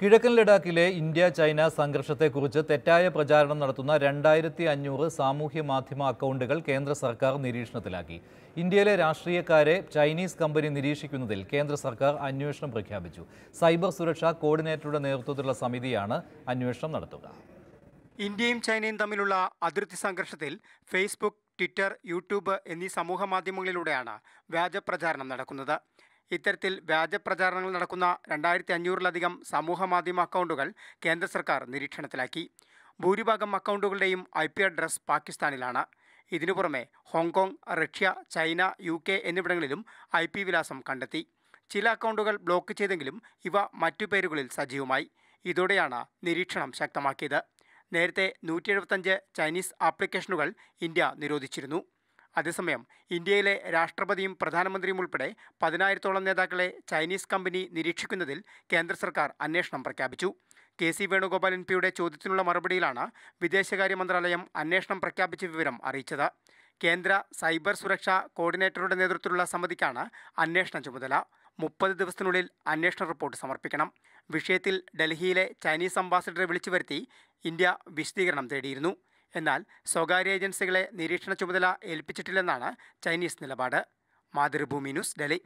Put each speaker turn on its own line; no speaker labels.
കിഴക്കൻ ലഡാക്കിലെ India China സംഘർഷത്തെക്കുറിച്ച് തെറ്റായ പ്രചാരണം നടത്തുന്ന രണ്ടായിരത്തി അഞ്ഞൂറ് സാമൂഹ്യ മാധ്യമ അക്കൗണ്ടുകൾ കേന്ദ്ര സർക്കാർ നിരീക്ഷണത്തിലാക്കി. ഇന്ത്യയിലെ രാഷ്ട്രീയക്കാരെ ചൈനീസ് കമ്പനി നിരീക്ഷിക്കുന്നതിൽ കേന്ദ്ര സർക്കാർ അന്വേഷണം പ്രഖ്യാപിച്ചു. സൈബർ സുരക്ഷ കോർഡിനേറ്ററുടെ നേതൃത്വത്തിലുള്ള സമിതിയാണ് അന്വേഷണം നടത്തുക.
ഇന്ത്യയും ചൈനയും തമ്മിലുള്ള അതിർത്തി സംഘർഷത്തിൽ ഫേസ്ബുക്ക് ട്വിറ്റർ യൂട്യൂബ് എന്നീ സമൂഹ മാധ്യമങ്ങളിലൂടെയാണ് വ്യാജപ്രചാരണം നടക്കുന്നത്. ഇത്തരത്തിൽ വ്യാജ പ്രചാരണങ്ങൾ നടക്കുന്ന രണ്ടായിരത്തി അഞ്ഞൂറിലധികം സമൂഹ മാധ്യമ അക്കൗണ്ടുകൾ കേന്ദ്ര സർക്കാർ നിരീക്ഷണത്തിലാക്കി. ഭൂരിഭാഗം അക്കൗണ്ടുകളുടെയും ഐ പി അഡ്രസ് പാകിസ്ഥാനിലാണ്. ഇതിനു പുറമെ Hong Kong Russia China U K എന്നിവിടങ്ങളിലും ഐ പി വിലാസം കണ്ടെത്തി. ചില അക്കൗണ്ടുകൾ ബ്ലോക്ക് ചെയ്തെങ്കിലും ഇവ മറ്റു പേരുകളിൽ സജീവമായി. ഇതോടെയാണ് നിരീക്ഷണം ശക്തമാക്കിയത്. നേരത്തെ നൂറ്റി ചൈനീസ് ആപ്ലിക്കേഷനുകൾ ഇന്ത്യ നിരോധിച്ചിരുന്നു. അതേസമയം ഇന്ത്യയിലെ രാഷ്ട്രപതിയും പ്രധാനമന്ത്രിയും ഉൾപ്പെടെ പതിനായിരത്തോളം നേതാക്കളെ ചൈനീസ് കമ്പനി നിരീക്ഷിക്കുന്നതിൽ കേന്ദ്ര സർക്കാർ അന്വേഷണം പ്രഖ്യാപിച്ചു. കെ സി വേണുഗോപാൽ എം പിയുടെ ചോദ്യത്തിനുള്ള മറുപടിയിലാണ് വിദേശകാര്യ മന്ത്രാലയം അന്വേഷണം പ്രഖ്യാപിച്ച വിവരം അറിയിച്ചത്. കേന്ദ്ര സൈബർ സുരക്ഷാ കോർഡിനേറ്ററുടെ നേതൃത്വത്തിലുള്ള സമിതിക്കാണ് അന്വേഷണ ചുമതല. മുപ്പത് ദിവസത്തിനുള്ളിൽ അന്വേഷണ റിപ്പോർട്ട് സമർപ്പിക്കണം. വിഷയത്തിൽ ഡൽഹിയിലെ ചൈനീസ് അംബാസിഡറെ വിളിച്ചു വരുത്തി ഇന്ത്യ വിശദീകരണം തേടിയിരുന്നു. എന്നാൽ സ്വകാര്യ ഏജൻസികളെ നിരീക്ഷണ ചുമതല ഏൽപ്പിച്ചിട്ടില്ലെന്നാണ് ചൈനീസ് നിലപാട്. മാതൃഭൂമി ന്യൂസ് ഡൽഹി.